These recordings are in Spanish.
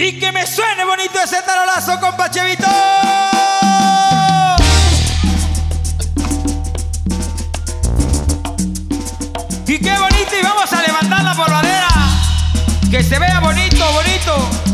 Y que me suene bonito ese tarolazo, compa Chevito. Y qué bonito, y vamos a levantar la polvadera. Que se vea bonito, bonito.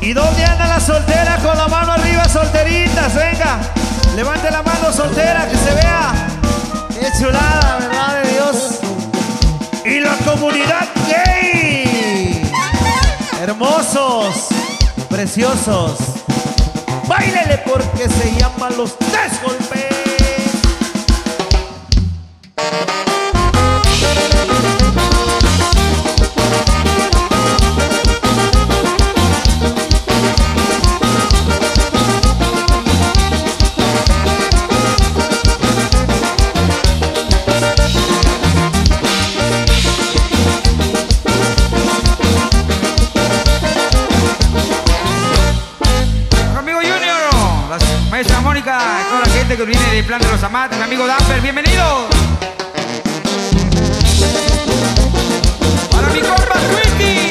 ¿Y dónde anda la soltera con la mano arriba, solteritas? Venga, levante la mano soltera, que se vea. ¡Qué chulada, verdad de Dios! ¡Y la comunidad gay! Hermosos, preciosos. ¡Báilele porque se llaman los tres golpes! Que viene de Plan de los Amates, mi amigo Dapper, bienvenido. Para mi compa Quinty,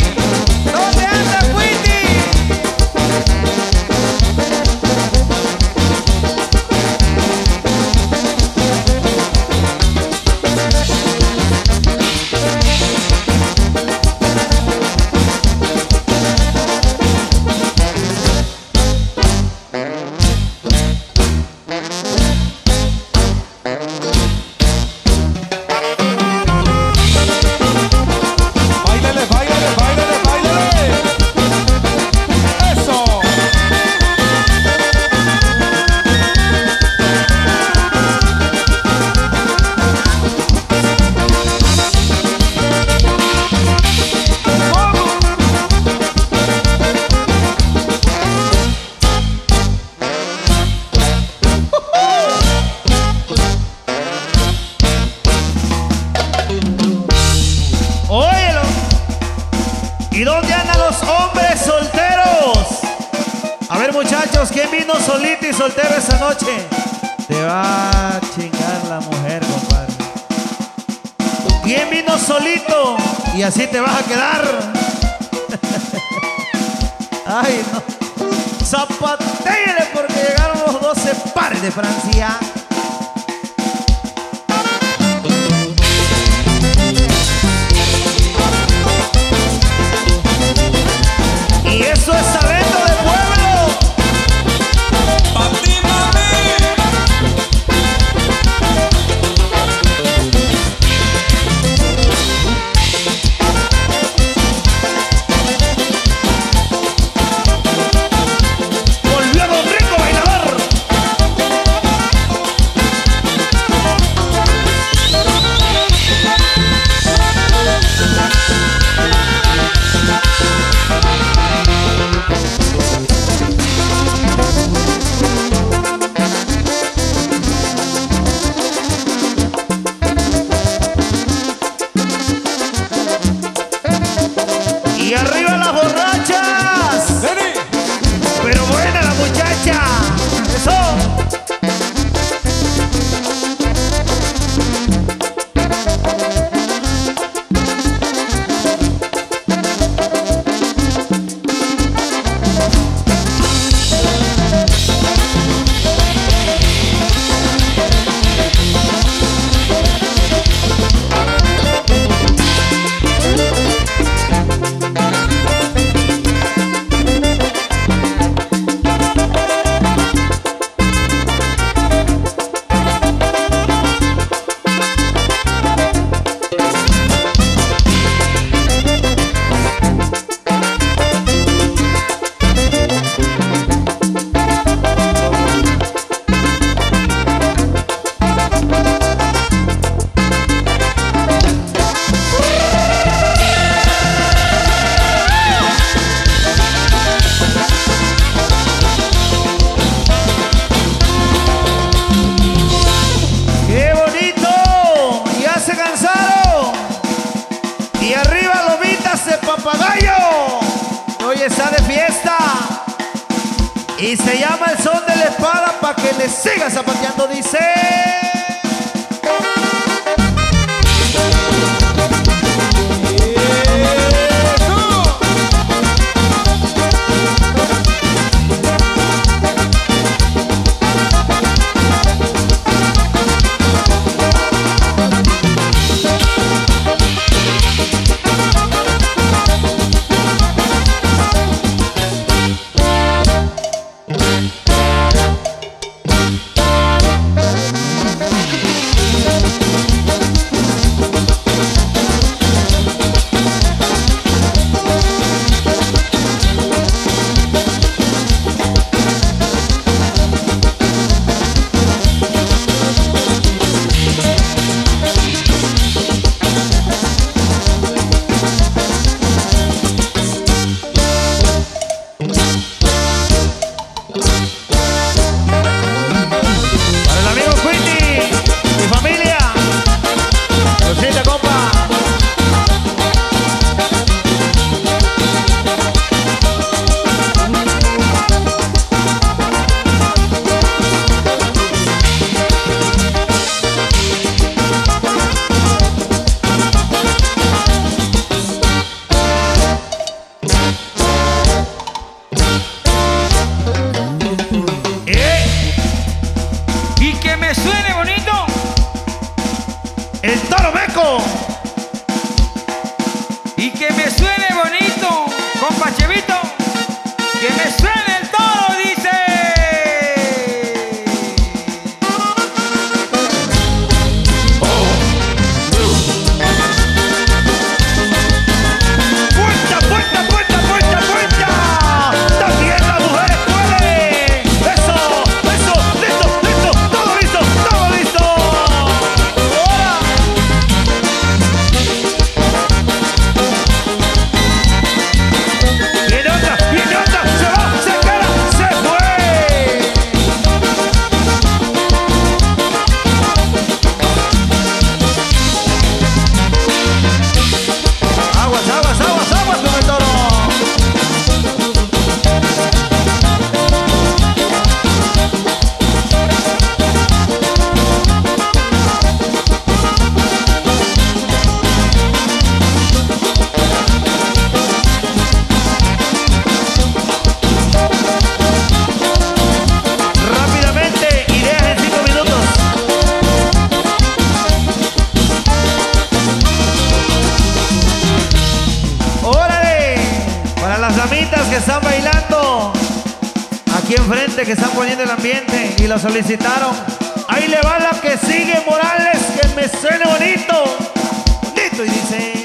¿quién vino solito y soltero esa noche? Te va a chingar la mujer, compadre. ¿Quién vino solito? Y así te vas a quedar. Ay, no. Zapatele porque llegaron los 12 pares de Francia. siga zapateando, dice. Que están bailando aquí enfrente, que están poniendo el ambiente y lo solicitaron. Ahí le va la que sigue, Morales, que me suene bonito. Bonito y dice.